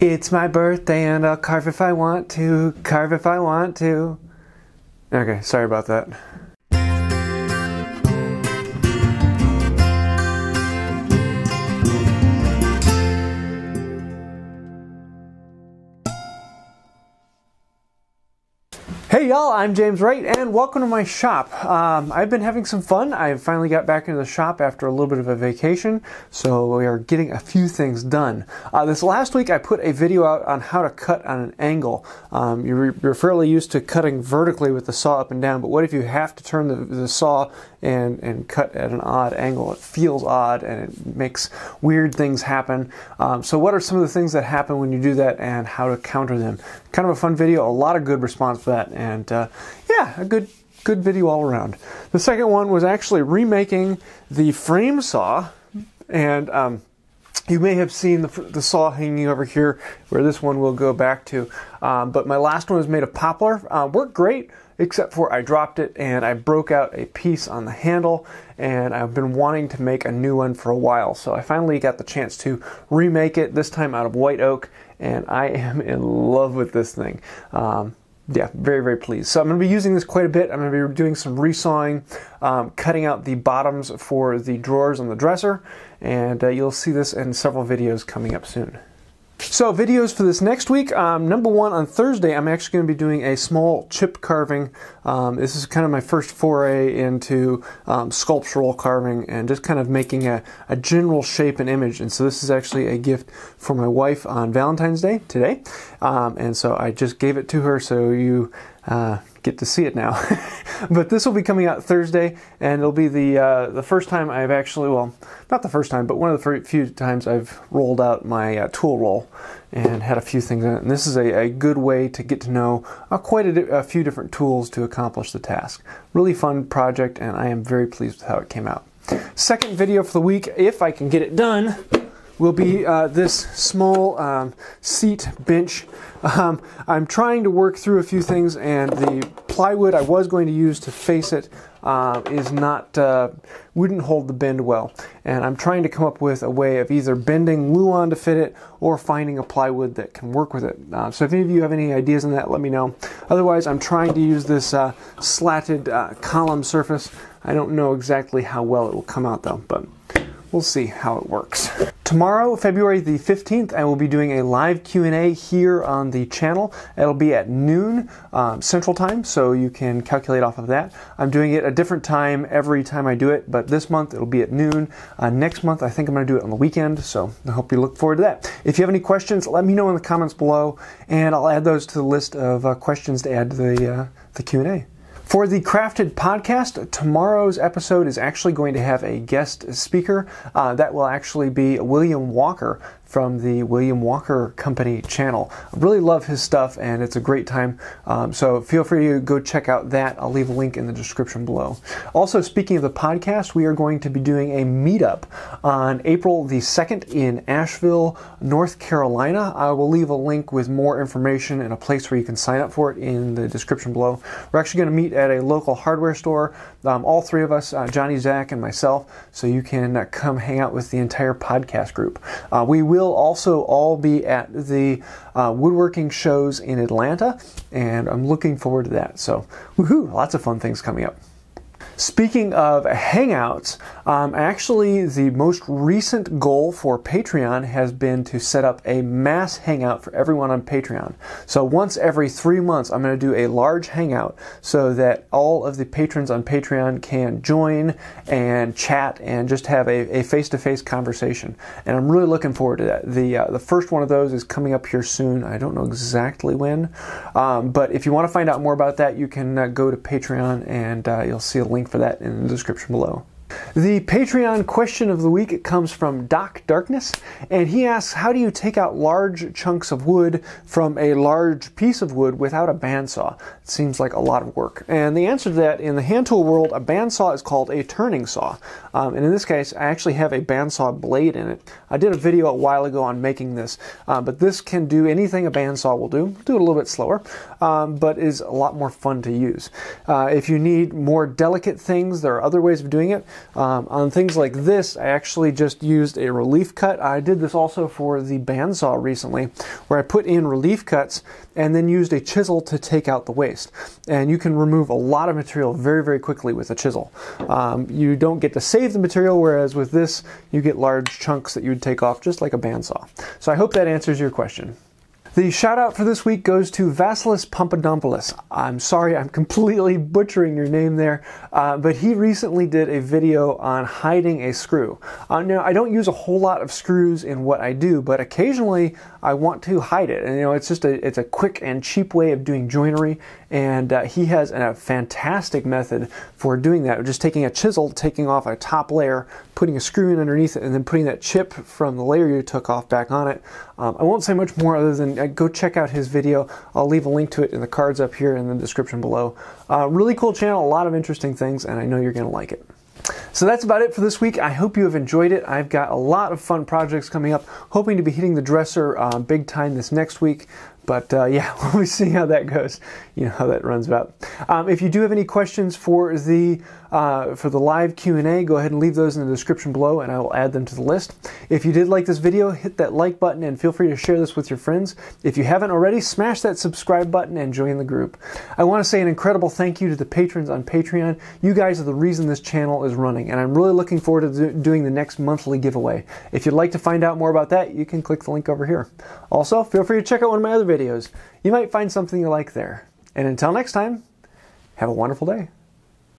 It's my birthday and I'll carve if I want to, carve if I want to. Okay, sorry about that. Hey y'all, I'm James Wright and welcome to my shop. Um, I've been having some fun. I finally got back into the shop after a little bit of a vacation, so we are getting a few things done. Uh, this last week I put a video out on how to cut on an angle. Um, you're, you're, fairly used to cutting vertically with the saw up and down, but what if you have to turn the, the saw and, and cut at an odd angle? It feels odd and it makes weird things happen. Um, so what are some of the things that happen when you do that and how to counter them? Kind of a fun video, a lot of good response for that and uh, yeah, a good good video all around. The second one was actually remaking the frame saw, and um, you may have seen the, the, saw hanging over here, where this one will go back to. Um, but my last one was made of poplar. Uh, worked great, except for I dropped it and I broke out a piece on the handle, and I've been wanting to make a new one for a while. So I finally got the chance to remake it, this time out of white oak, and I am in love with this thing. Um, yeah, very, very pleased. So I'm going to be using this quite a bit. I'm going to be doing some resawing, um, cutting out the bottoms for the drawers on the dresser, and uh, you'll see this in several videos coming up soon. So videos for this next week. Um, number one, on Thursday, I'm actually going to be doing a small chip carving. Um, this is kind of my first foray into um, sculptural carving and just kind of making a, a, general shape and image. And so this is actually a gift for my wife on Valentine's Day today. Um, and so I just gave it to her so you uh, get to see it now. but this will be coming out Thursday, and it'll be the uh, the first time I've actually well, not the first time, but one of the few times I've rolled out my uh, tool roll and had a few things in it. And this is a, a good way to get to know uh, quite a, a, few different tools to accomplish the task. Really fun project, and I am very pleased with how it came out. Second video for the week, if I can get it done will be uh, this small um, seat bench. Um, I'm trying to work through a few things, and the plywood I was going to use to face it uh, is not uh, wouldn't hold the bend well. And I'm trying to come up with a way of either bending Luan to fit it or finding a plywood that can work with it. Uh, so if any of you have any ideas on that, let me know. Otherwise, I'm trying to use this uh, slatted uh, column surface. I don't know exactly how well it will come out though, but we'll see how it works. Tomorrow, February the 15th, I will be doing a live Q&A here on the channel. It'll be at noon um, Central Time, so you can calculate off of that. I'm doing it a different time every time I do it, but this month it'll be at noon. Uh, next month, I think I'm going to do it on the weekend, so I hope you look forward to that. If you have any questions, let me know in the comments below, and I'll add those to the list of uh, questions to add to the, uh, the Q&A. For the Crafted podcast, tomorrow's episode is actually going to have a guest speaker. Uh, that will actually be William Walker from the William Walker Company channel. I really love his stuff and it's a great time. Um, so feel free to go check out that. I'll leave a link in the description below. Also, speaking of the podcast, we are going to be doing a meetup on April the 2nd in Asheville, North Carolina. I will leave a link with more information and a place where you can sign up for it in the description below. We're actually going to meet at a local hardware store, um, all three of us, uh, Johnny, Zach, and myself, so you can uh, come hang out with the entire podcast group. Uh, we will will also all be at the uh, woodworking shows in Atlanta, and I'm looking forward to that. So, woohoo, lots of fun things coming up. Speaking of Hangouts, um, actually, the most recent goal for Patreon has been to set up a mass Hangout for everyone on Patreon. So once every three months, I'm going to do a large Hangout so that all of the patrons on Patreon can join and chat and just have a face to face conversation. And I'm really looking forward to that. The, uh, the first one of those is coming up here soon. I don't know exactly when. Um, but if you want to find out more about that, you can uh, go to Patreon and uh, you'll see a link for that in the description below. The Patreon question of the week comes from Doc Darkness, and he asks, How do you take out large chunks of wood from a large piece of wood without a bandsaw? It seems like a lot of work. And the answer to that, in the hand tool world, a bandsaw is called a turning saw. Um, and in this case, I actually have a bandsaw blade in it. I did a video a while ago on making this, uh, but this can do anything a bandsaw will do. Do it a little bit slower, um, but is a lot more fun to use. Uh, if you need more delicate things, there are other ways of doing it. Um, on things like this, I actually just used a relief cut. I did this also for the bandsaw recently, where I put in relief cuts and then used a chisel to take out the waste. And you can remove a lot of material very, very quickly with a chisel. Um, you don't get to save the material, whereas with this, you get large chunks that you would take off just like a bandsaw. So I hope that answers your question. The shout out for this week goes to Vasilis Papadopoulos. I'm sorry, I'm completely butchering your name there, uh, but he recently did a video on hiding a screw. Uh, now, I don't use a whole lot of screws in what I do, but occasionally I want to hide it. And you know, it's just a it's a quick and cheap way of doing joinery, and uh, he has a fantastic method for doing that. Just taking a chisel, taking off a top layer, putting a screw in underneath it, and then putting that chip from the layer you took off back on it. Um, I won't say much more other than uh, go check out his video. I'll leave a link to it in the cards up here in the description below. Uh, really cool channel, a lot of interesting things, and I know you're going to like it. So that's about it for this week. I hope you have enjoyed it. I've got a lot of fun projects coming up, hoping to be hitting the dresser uh, big time this next week. But uh, yeah, we'll see how that goes. You know how that runs about. Um, if you do have any questions for the uh, for the live Q&A, go ahead and leave those in the description below and I will add them to the list. If you did like this video, hit that like button and feel free to share this with your friends. If you haven't already, smash that subscribe button and join the group. I want to say an incredible thank you to the patrons on Patreon. You guys are the reason this channel is running and I'm really looking forward to doing the next monthly giveaway. If you'd like to find out more about that, you can click the link over here. Also, feel free to check out one of my other videos. You might find something you like there. And until next time, have a wonderful day.